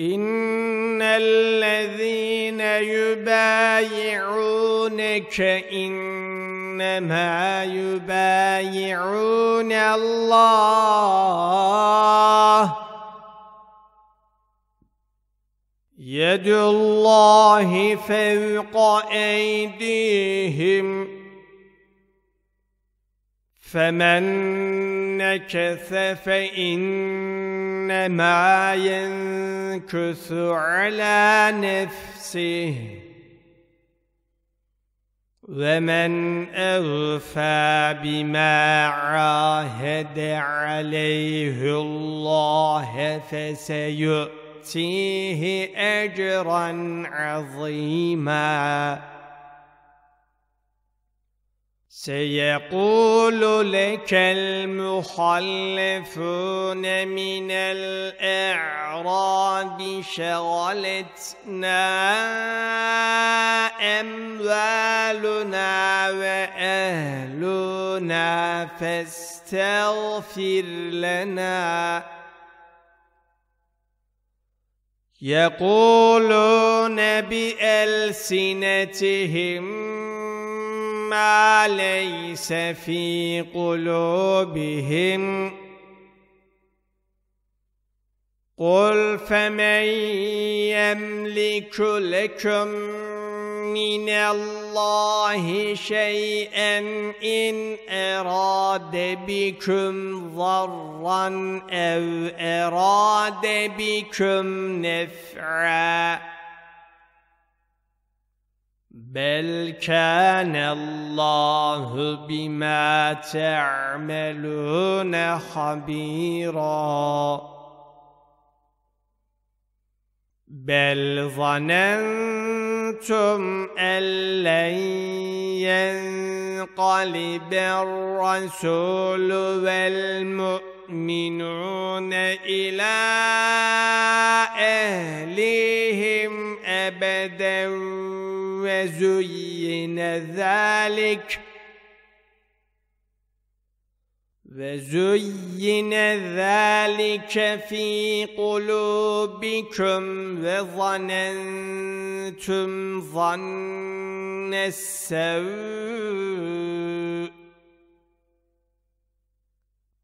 إن الذين يبايعونك إنما يبايعون الله يد الله فوق أيديهم فمن نكث فإنما ينكث على نفسه ومن أوفى بما عاهد عليه الله فسيؤمن يؤتيه اجرا عظيما سيقول لك المخلفون من الإعراب شغلتنا أموالنا وأهلنا فاستغفر لنا. يقولون بألسنتهم ما ليس في قلوبهم. قل فمن يملك لكم من الله شيئا إن أراد بكم ضرا أو أراد بكم نفعا. بل كان الله بما تعملون خبيراً. بل ظننتم أن لن ينقلب الرسول والمؤمنون إلى أهليهم أبدا وزين ذلك ۖ وزين ذلك في قلوبكم وظننتم ظن السوء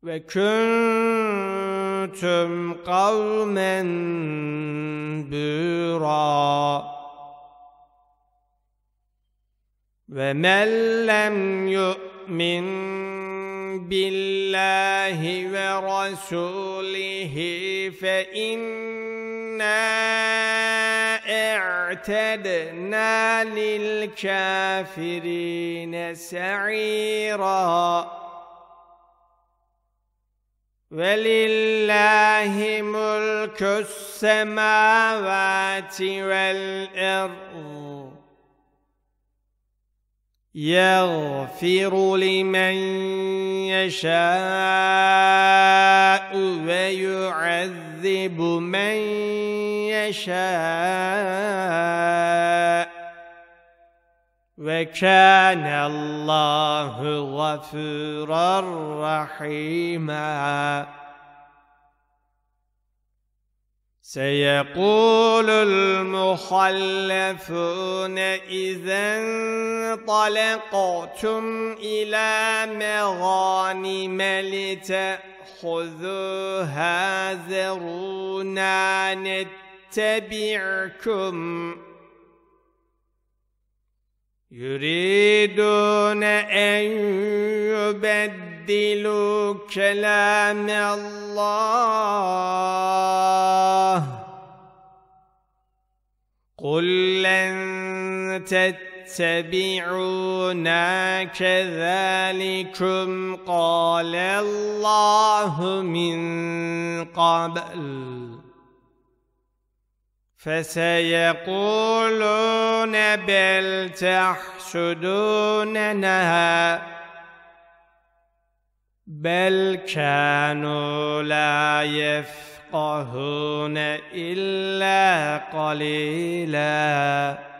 وكنتم قوما بورا ومن لم يؤمن بالله ورسوله فإنا اعتدنا للكافرين سعيرا. ولله ملك السماوات والأرض. يغفر لمن يشاء ويعذب من يشاء وكان الله غفورا رحيما سيقول المخلفون إذا انطلقتم إلى مغانم لتأخذوها ذرونا نتبعكم يريدون أن يبدلوا كلام الله تتبعونا كذلكم قال الله من قبل. فسيقولون بل تحسدوننا. بل كانوا لا يفقهون إلا قليلاً.